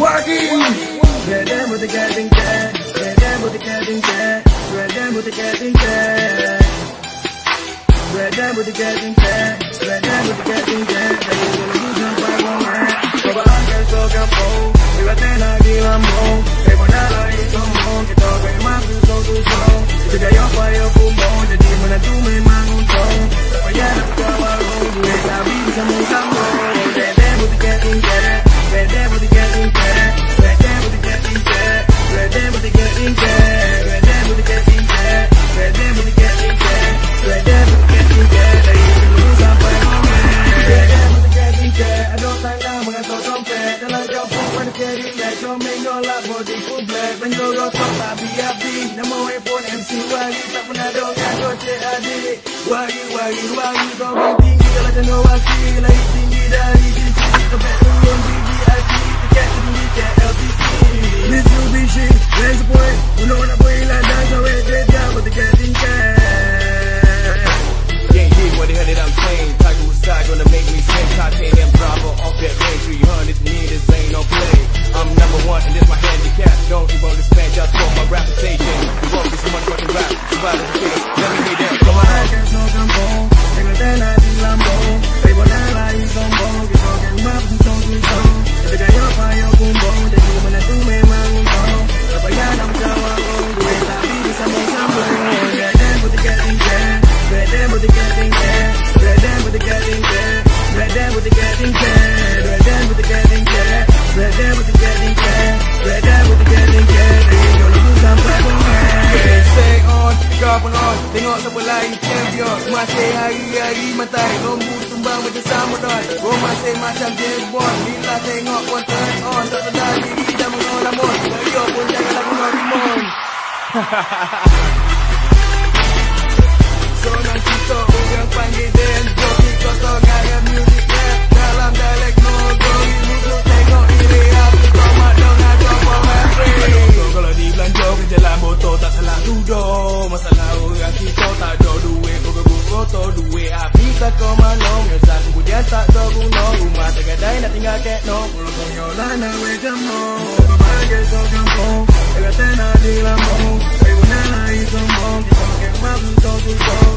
Waghih Redem with the getting dead Redem with the getting dead Redem with the getting dead Redem with the getting dead Redem with the getting dead They will lose and fight on that Coba angkat so campo Bila tena di lambo Hey bonala itu pada Cadillac Comel nolak body full black Benjol rotok tapi api Nama iPhone MC Waghih Tak pernah dongkan kocek adik Waghih, wagi, wagi Kau main tinggi kalau jenuh waki Lagi tinggi dari GC Kepek turun VVIP Tengok siapa lain champion. Masih hari-hari matai Lombu tumbang macam samurai. Gua masih macam James Bond. Bila tengok pun turn on. Tak sedar diri dah mengolamun Mario pun jangan lagu Norimon Seorang kau manom Nyesal kemudian tak tahu guna Rumah tergadai so susah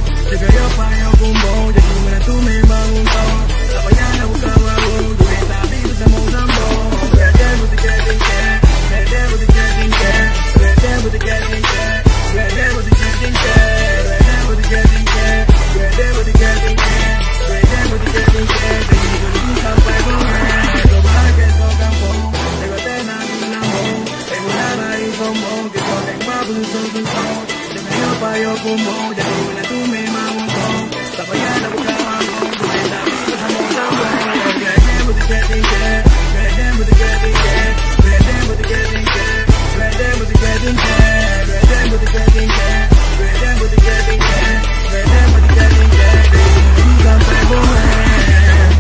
Dengan yo payo kumbong Jadi menantu memang untung Tak payah nak buka warung Duit tapi bersambung sambung Red them with the getting cash Red them with the getting cash Red them with the getting cash Red them with the getting cash Red them with the getting cash Red them with the getting cash Red them with the getting cash Dari dulu sampai Bongek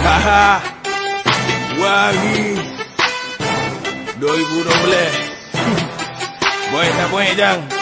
Haha Waghih 2012 Boleh tak boleh jang